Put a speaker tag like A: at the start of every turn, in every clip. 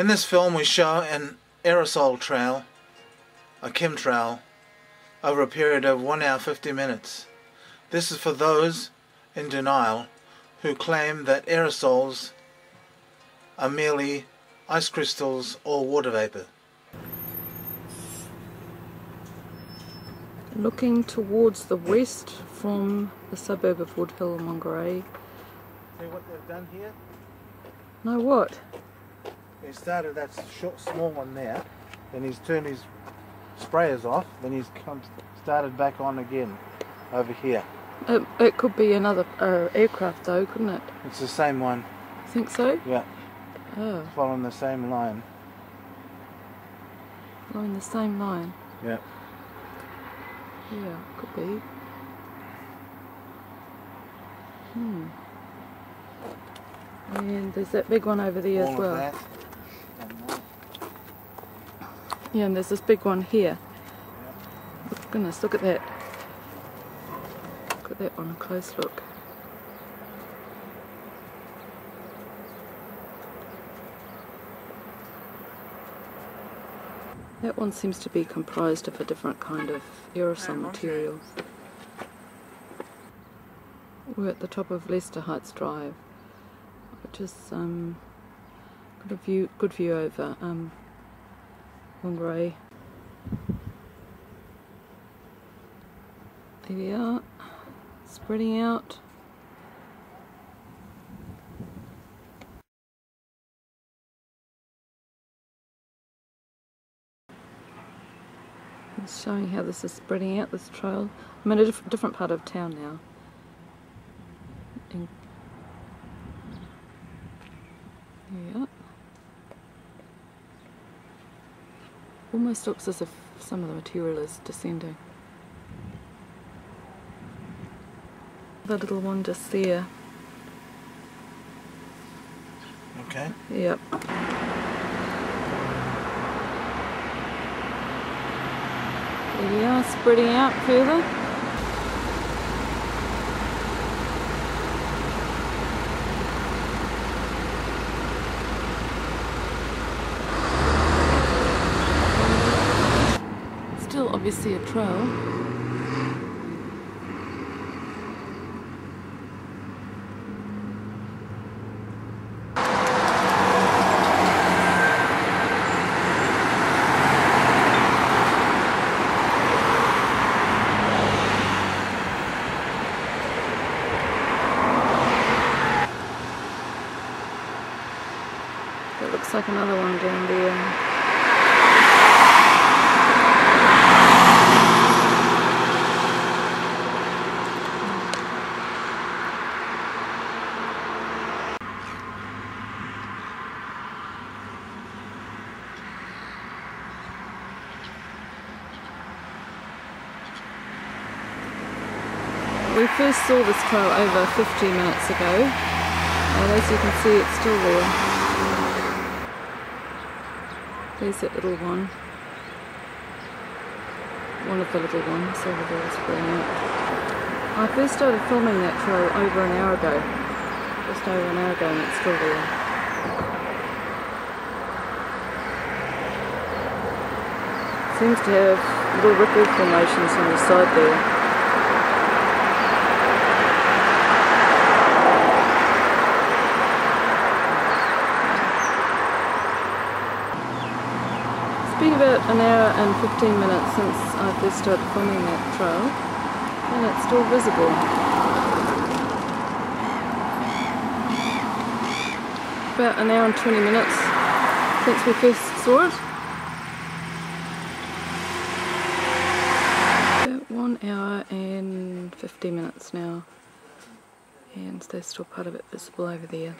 A: In this film we show an aerosol trail, a chemtrail, over a period of 1 hour 50 minutes. This is for those in denial who claim that aerosols are merely ice crystals or water vapor.
B: Looking towards the west from the suburb of Woodhill, Whangarei.
A: See what they've done here?
B: No, what?
A: He started that short, small one there, then he's turned his sprayers off, then he's come, started back on again over here.
B: It, it could be another uh, aircraft though, couldn't it?
A: It's the same one,
B: Think so?
A: yeah,
B: Oh,
A: following the same line.
B: along the same line.
A: Yeah.
B: Yeah, could be. Hmm. And there's that big one over there
A: All
B: as well.
A: that. And that.
B: Yeah, and there's this big one here. Goodness, look at that. Look at that one, a close look. That one seems to be comprised of a different kind of aerosol material. We're at the top of Leicester Heights Drive, which is um, got a view, good view over um, Whangarei. There we are, spreading out. Showing how this is spreading out, this trail. I'm in a diff- different part of town now. In- yeah. Almost looks as if some of the material is descending. The little one just there.
A: Okay.
B: Yep. Yeah, spreading out further. Still obviously a trail. That looks like another one down there. We first saw this trail over 15 minutes ago, and as you can see, it's still there. There's that little one. One of the little ones over there is brilliant. I first started filming that trail over an hour ago. Just over an hour ago and it's still there. Seems to have little ripple formations on the side there. Been about an hour and 15 minutes since I first started filming that trail, and it's still visible. About an hour and 20 minutes since we first saw it. About one hour and 50 minutes now, and there's still part of it visible over there.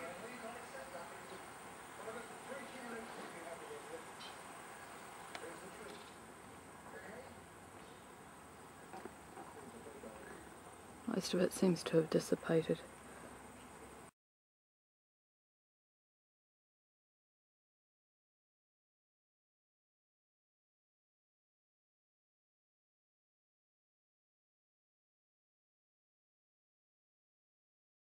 B: Most of it seems to have dissipated.